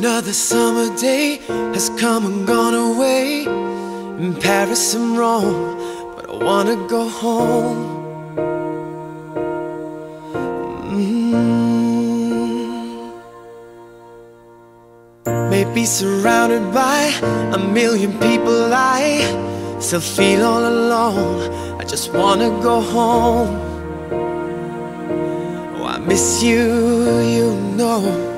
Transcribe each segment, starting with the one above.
Another summer day has come and gone away. In Paris and Rome, but I wanna go home. Mm. Maybe surrounded by a million people I still feel all alone. I just wanna go home. Oh, I miss you, you know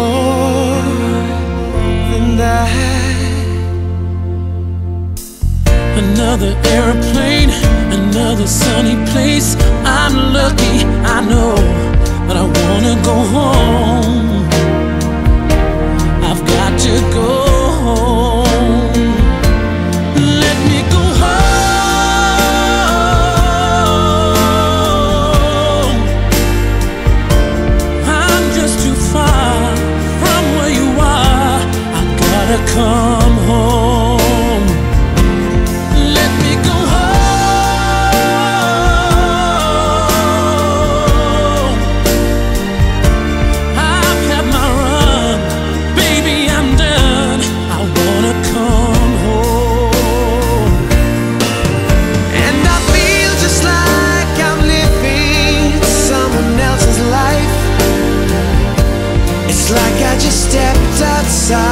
Another airplane, another sunny place. I'm lucky, I know, but I wanna go home. I've got to go home. Let me go home. I'm just too far from where you are. I gotta come home. It's like I just stepped outside